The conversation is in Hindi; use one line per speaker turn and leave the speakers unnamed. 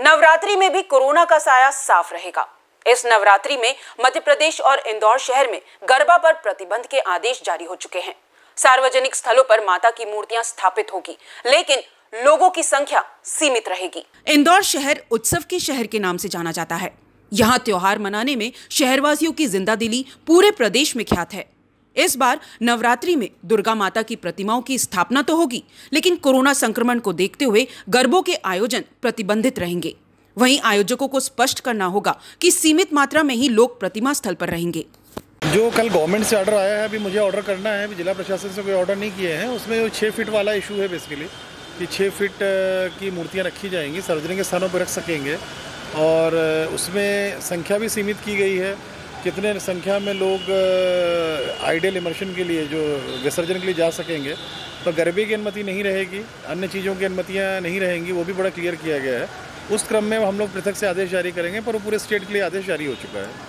नवरात्रि में भी कोरोना का साया साफ़ रहेगा। इस नवरात्रि में मध्य प्रदेश और इंदौर शहर में गरबा पर प्रतिबंध के आदेश जारी हो चुके हैं। सार्वजनिक स्थलों पर माता की मूर्तियाँ स्थापित होगी, लेकिन लोगों की संख्या सीमित रहेगी। इंदौर शहर उत्सव के शहर के नाम से जाना जाता है। यहाँ त्योहार मनाने में शहरवासियों की ज़िंदा दिली पूरे प्रदेश में ख्यात है। इस बार नवरात्रि में दुर्गा माता की प्रतिमाओं की स्थापना तो होगी, लेकिन कोरोना संक्रमण को देखते हुए गरबों के आयोजन प्रतिबंधित रहेंगे। वहीं आयोजकों को स्पष्ट करना होगा कि सीमित मात्रा में ही लोग प्रतिमा स्थल पर रहेंगे।
जो कल गवर्नमेंट से ऑर्डर आया है, अभी मुझे ऑर्डर करना है। अभी जिला प्रशासन से कोई ऑर्डर नहीं किए हैं। उसमें छः फीट वाला इशू है बेसिकली कि छः फीट की मूर्तियाँ रखी जाएँगी। सार्वजनिक स्थानों पर रख सकेंगे। और उसमें संख्या भी सीमित की गई है। कितने संख्या में लोग आइडियल इमर्शन के लिए जो विसर्जन के लिए जा सकेंगे तो गरबे की अनुमति नहीं रहेगी, अन्य चीज़ों की अनुमतियाँ नहीं रहेंगी, वो भी बड़ा क्लियर किया गया है। उस क्रम में हम लोग पृथक से आदेश जारी करेंगे, पर वो पूरे स्टेट के लिए आदेश जारी हो चुका है।